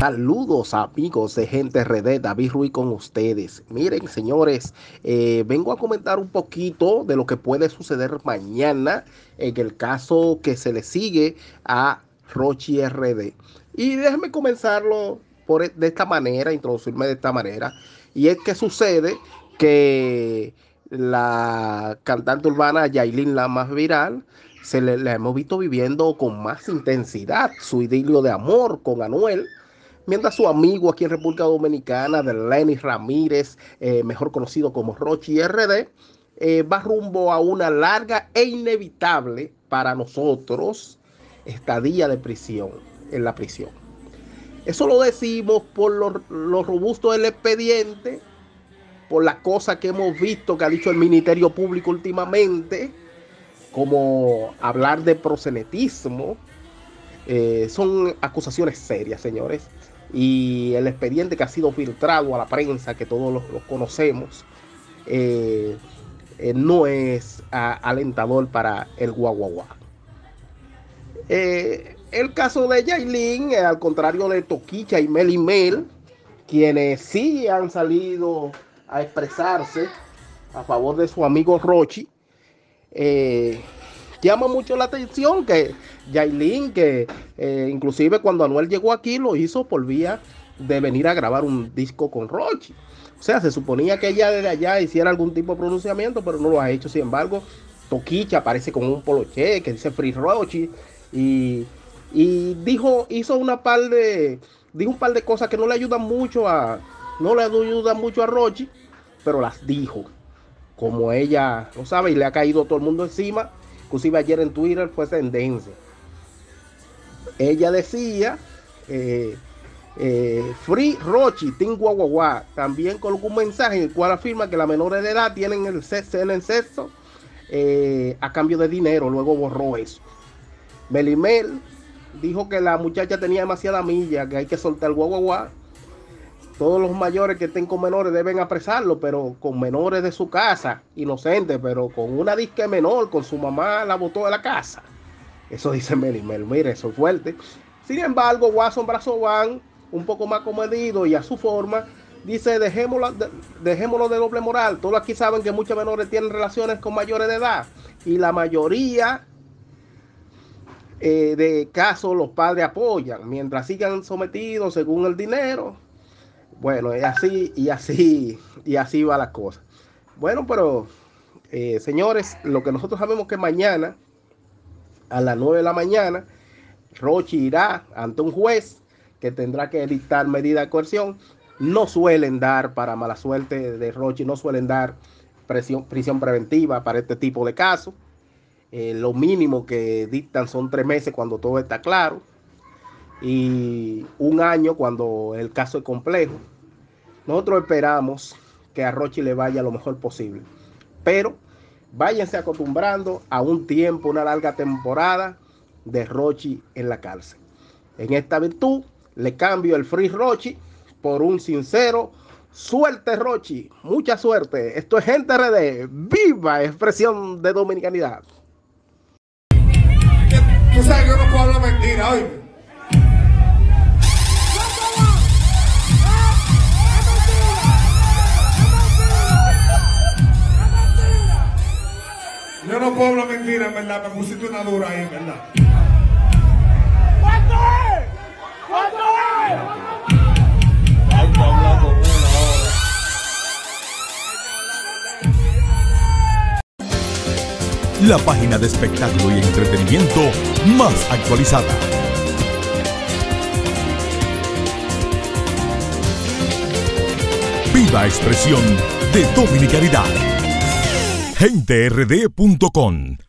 Saludos amigos de Gente RD, David Ruiz con ustedes. Miren señores, eh, vengo a comentar un poquito de lo que puede suceder mañana en el caso que se le sigue a Rochi RD. Y déjenme comenzarlo por, e, de esta manera, introducirme de esta manera. Y es que sucede que la cantante urbana Yailin, la más viral, se le, la hemos visto viviendo con más intensidad su idilio de amor con Anuel mientras su amigo aquí en República Dominicana, de Lenny Ramírez, eh, mejor conocido como Rochi RD, eh, va rumbo a una larga e inevitable para nosotros estadía de prisión, en la prisión. Eso lo decimos por lo, lo robusto del expediente, por la cosa que hemos visto que ha dicho el Ministerio Público últimamente, como hablar de proselitismo. Eh, son acusaciones serias, señores y el expediente que ha sido filtrado a la prensa, que todos los, conocemos, eh, eh, no es alentador para el guaguaguá. Eh, el caso de Yailin, al contrario de Toquicha y Mel Mel, quienes sí han salido a expresarse a favor de su amigo Rochi, llama mucho la atención que Yailin, que eh, inclusive cuando Anuel llegó aquí lo hizo por vía de venir a grabar un disco con Rochi. O sea, se suponía que ella desde allá hiciera algún tipo de pronunciamiento, pero no lo ha hecho. Sin embargo, Toquicha aparece con un poloche que dice Free Rochi y, y dijo, hizo una par de, dijo un par de cosas que no le ayudan mucho a, no le ayudan mucho a Rochi, pero las dijo. Como ella lo sabe y le ha caído todo el mundo encima, Inclusive ayer en Twitter fue tendencia. Ella decía, eh, eh, Free Rochi, Team Guaguaguá, también colocó un mensaje en el cual afirma que las menores de edad tienen el sexo, eh, a cambio de dinero. Luego borró eso. Melimel dijo que la muchacha tenía demasiada milla, que hay que soltar el guaguaguá todos los mayores que estén con menores deben apresarlo, pero con menores de su casa, inocentes, pero con una disque menor, con su mamá la botó de la casa. Eso dice Melimel, mire, eso es fuerte. Sin embargo, Watson Brazovan, un poco más comedido y a su forma, dice, dejémoslo de, dejémoslo de doble moral. Todos aquí saben que muchos menores tienen relaciones con mayores de edad y la mayoría eh, de casos los padres apoyan, mientras sigan sometidos según el dinero bueno, y así, y así, y así va la cosa. Bueno, pero eh, señores, lo que nosotros sabemos que mañana, a las 9 de la mañana, Rochi irá ante un juez que tendrá que dictar medida de coerción. No suelen dar, para mala suerte de Rochi, no suelen dar prisión preventiva para este tipo de casos. Eh, lo mínimo que dictan son tres meses cuando todo está claro y un año cuando el caso es complejo. Nosotros esperamos que a Rochi le vaya lo mejor posible, pero váyanse acostumbrando a un tiempo, una larga temporada de Rochi en la cárcel. En esta virtud le cambio el Free Rochi por un sincero suerte Rochi. Mucha suerte. Esto es Gente RD. Viva expresión de dominicanidad. Tú sabes que yo no puedo hablar mentira, hoy. En verdad. Me pusiste una dura ahí, en verdad. ¿Cuánto es? ¿Cuánto es? Hay que hablar con él ahora. La página de espectáculo y entretenimiento más actualizada. Viva expresión de dominicanidad. GenteRD.com